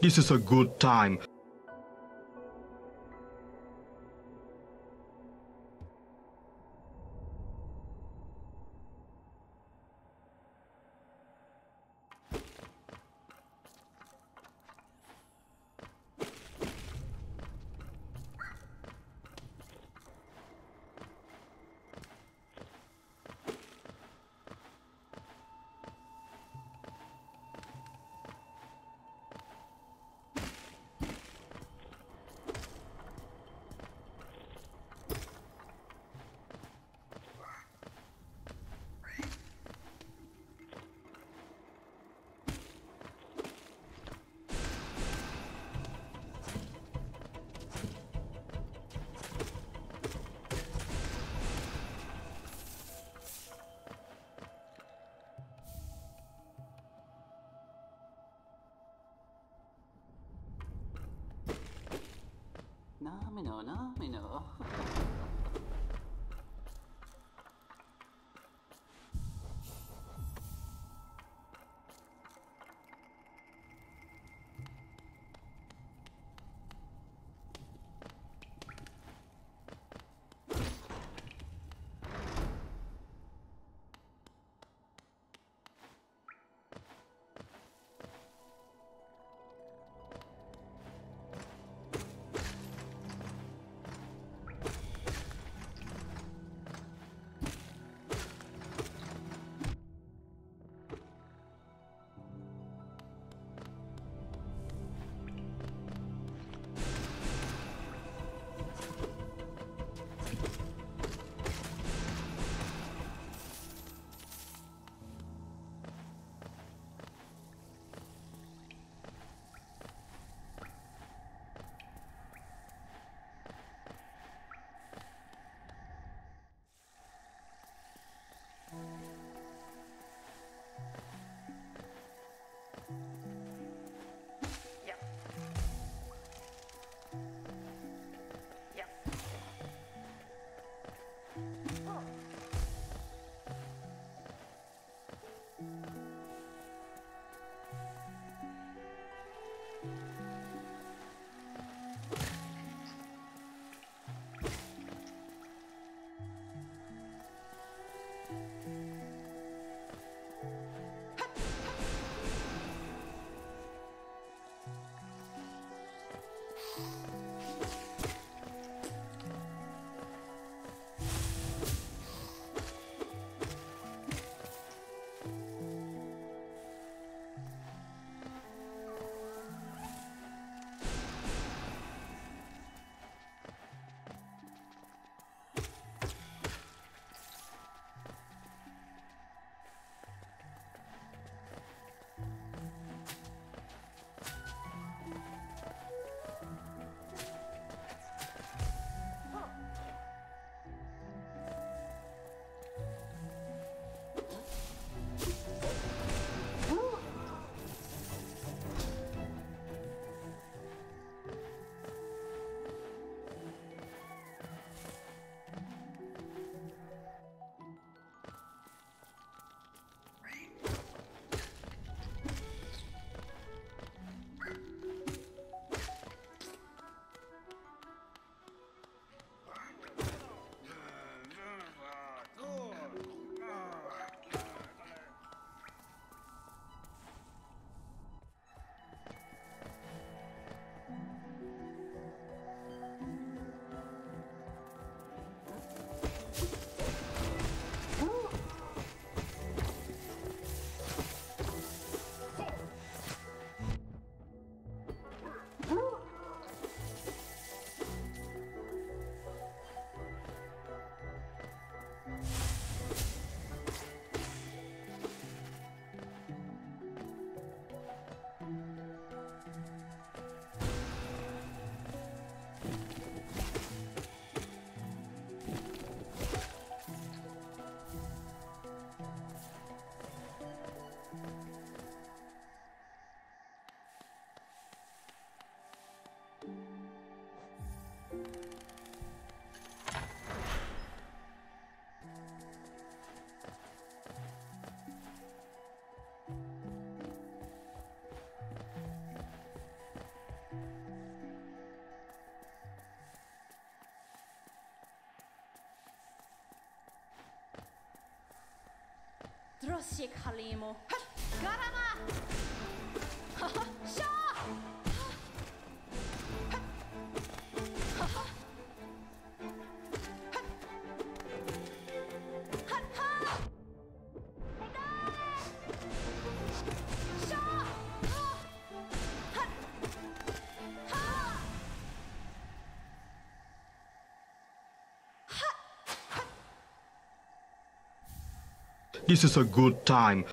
This is a good time. nå, men no, nå, men nå. 罗西卡里莫，卡纳，哈哈，笑。This is a good time.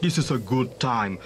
This is a good time.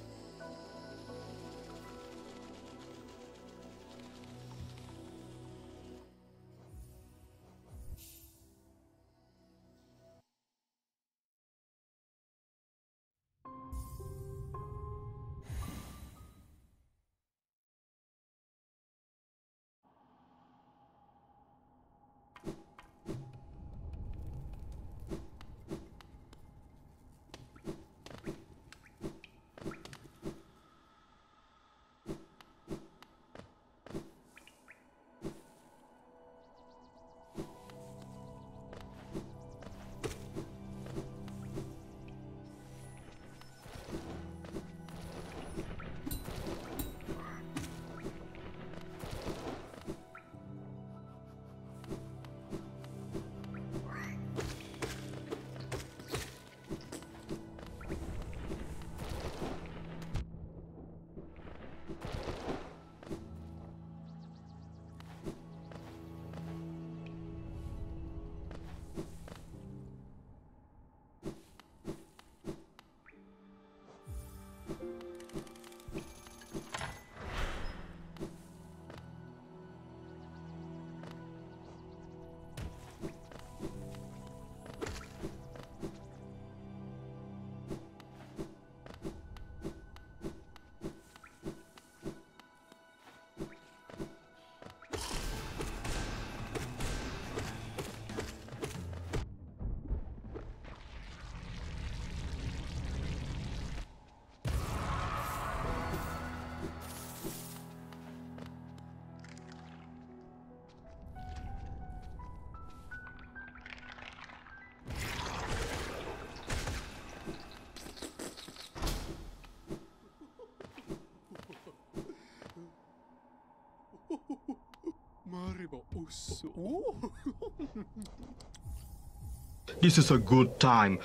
This is a good time.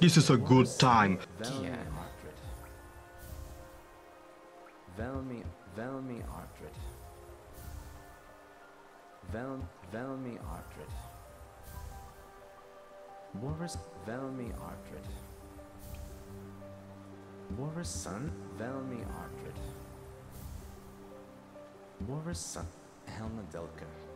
This is a good time. Artred. Velmi, Velmi Artred. Vel, Velmi Artred. War's Velmi Artred. War's son, Velmi Artred. War's son, Helma Delka.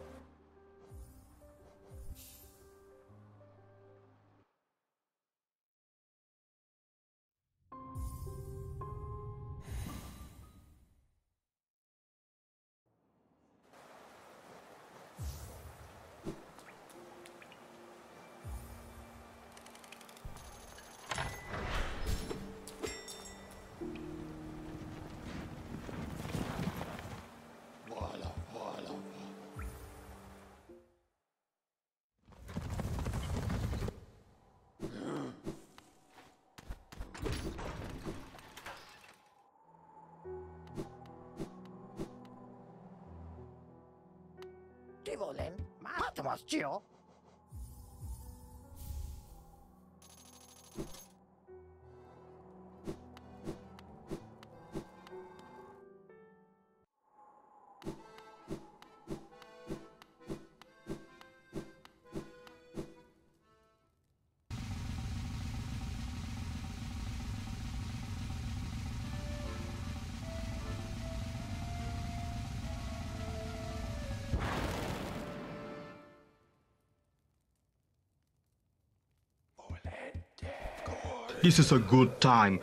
Evo 待ってますちよ。This is a good time.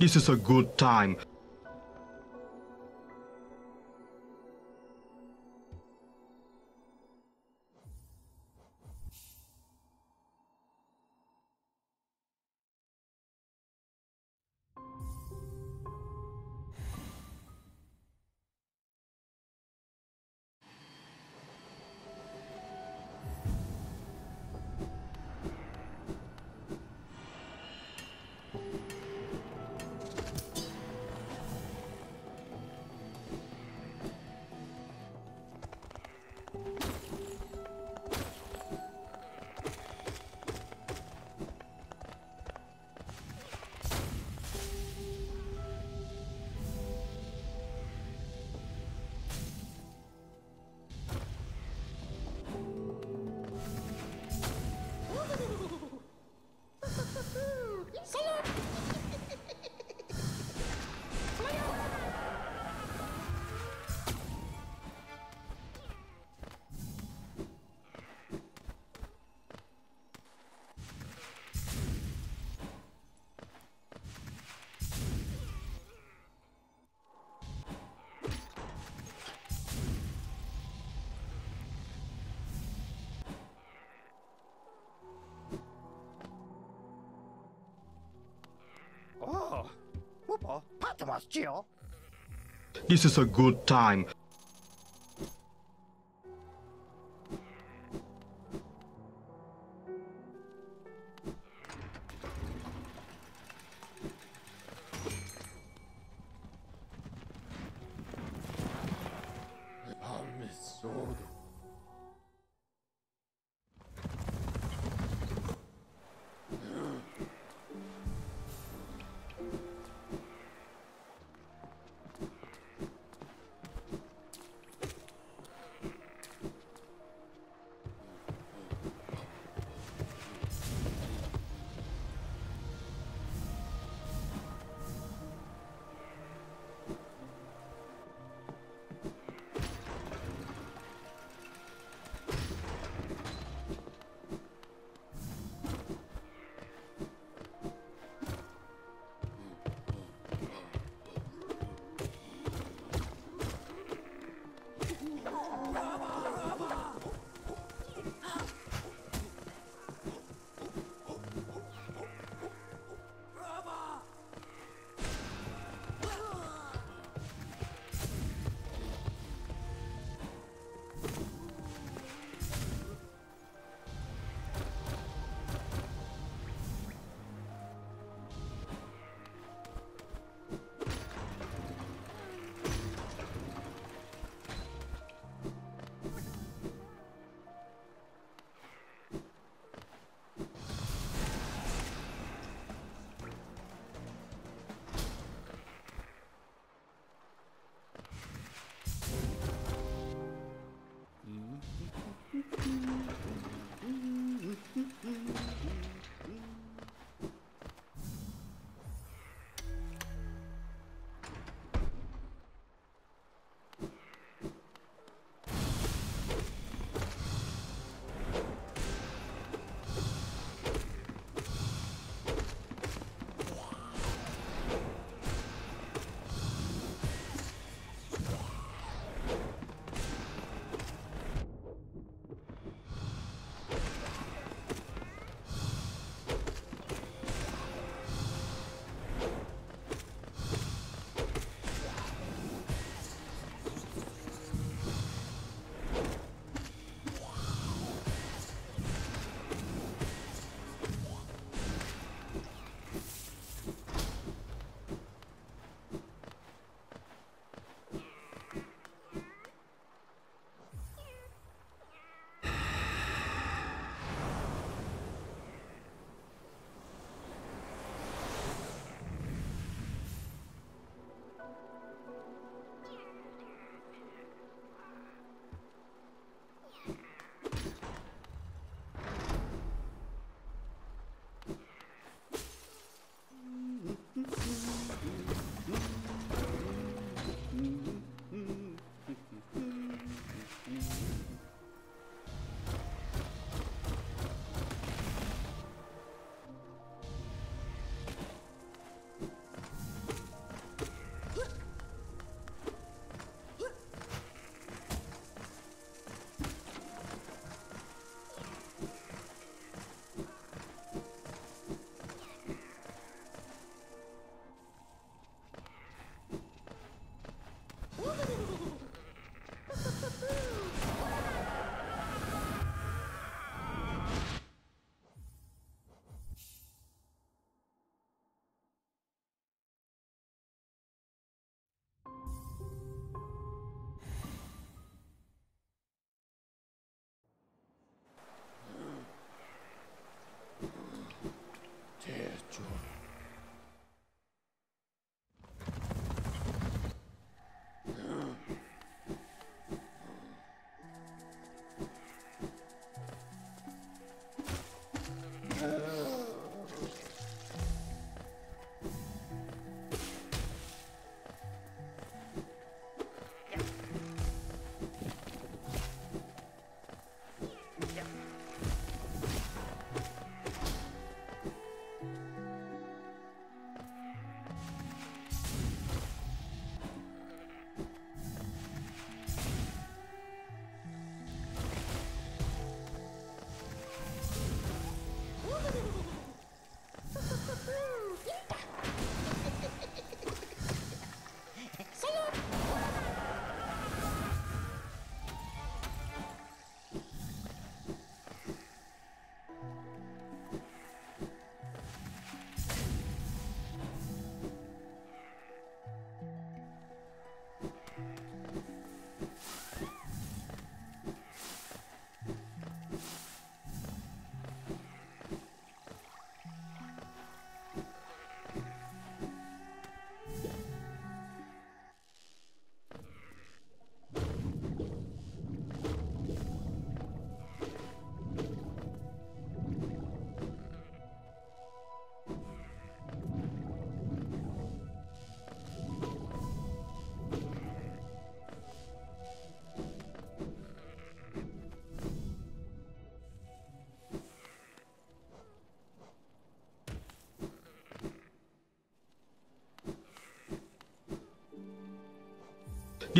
This is a good time. Patmos, Jill. This is a good time.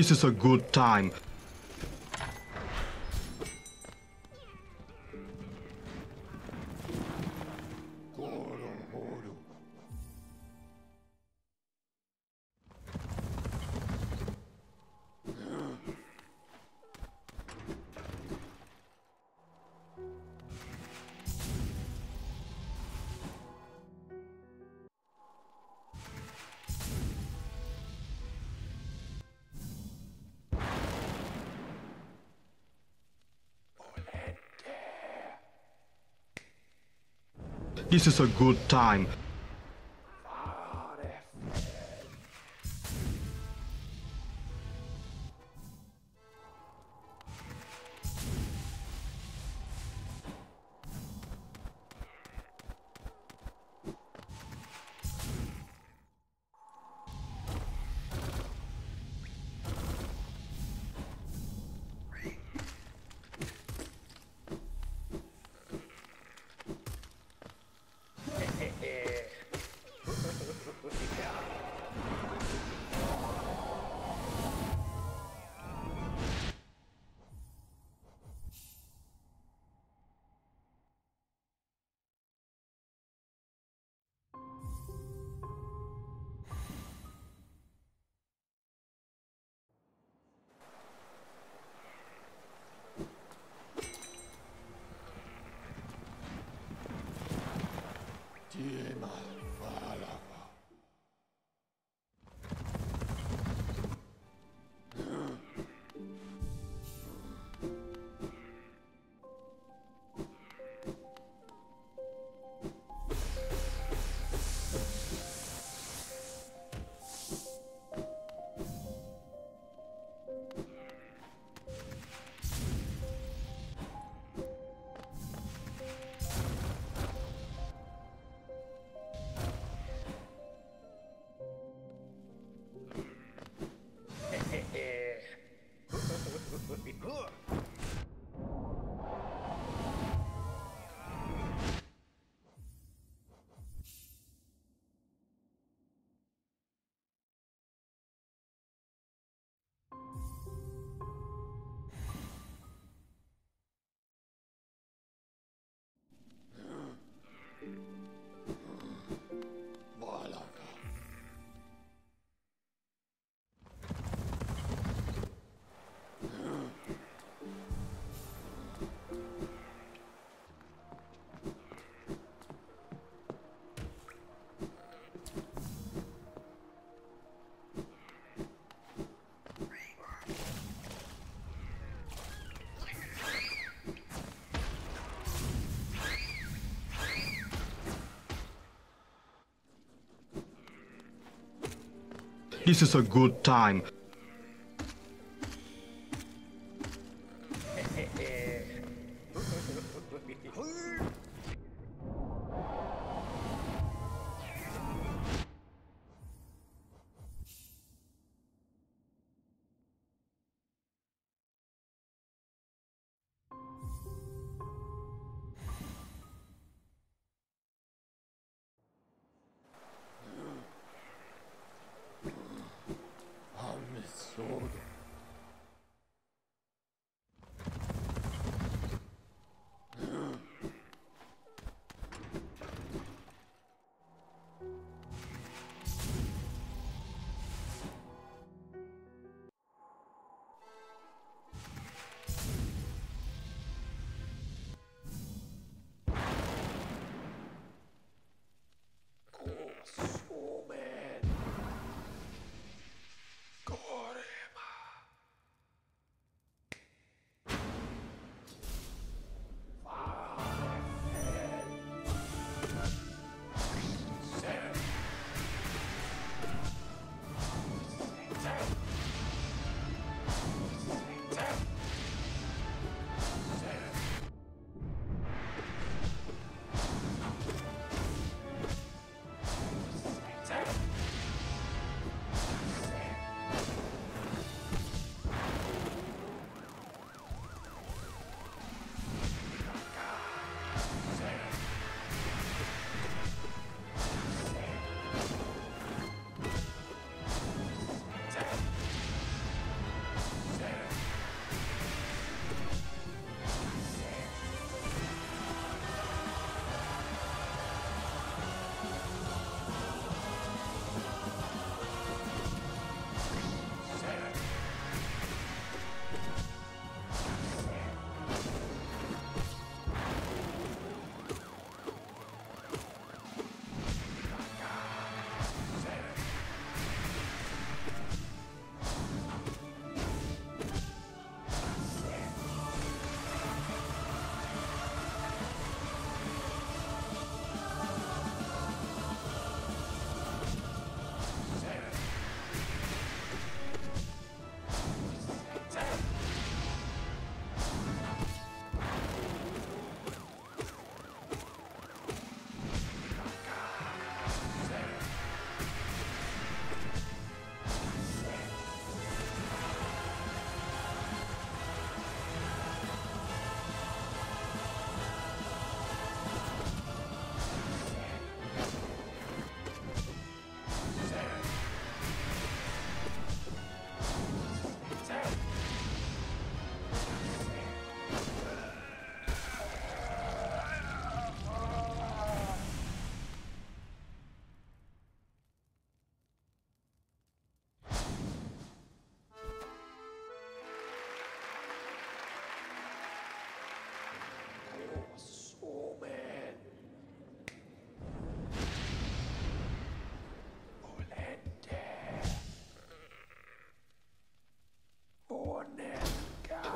This is a good time. This is a good time. Valava. This is a good time.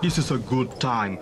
This is a good time.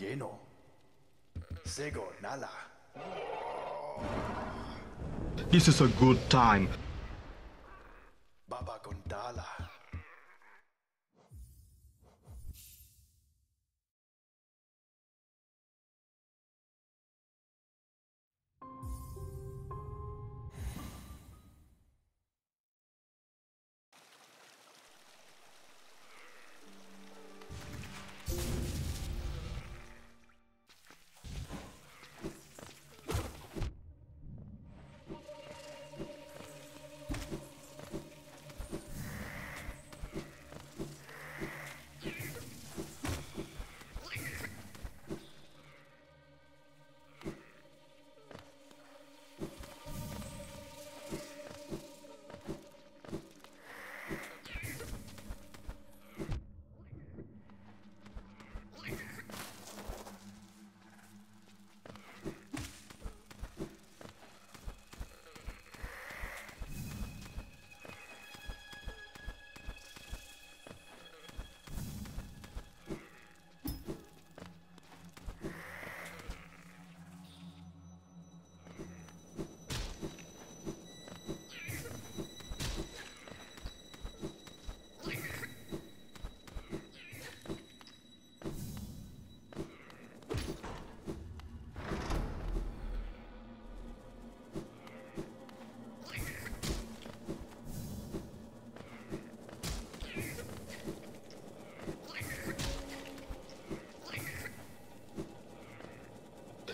Geno. Sego Nala. This is a good time. Baba Gondala.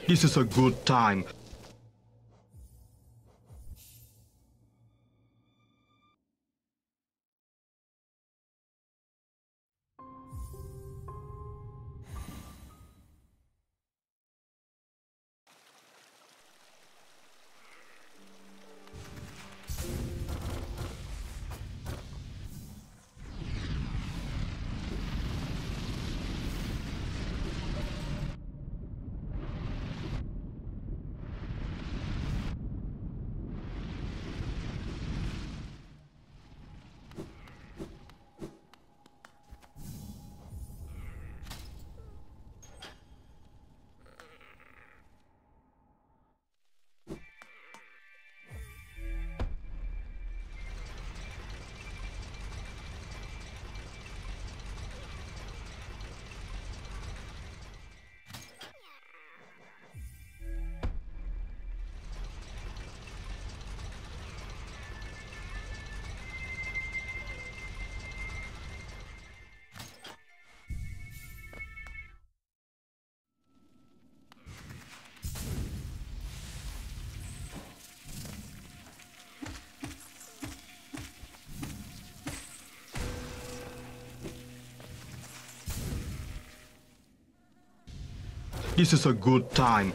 This is a good time. This is a good time.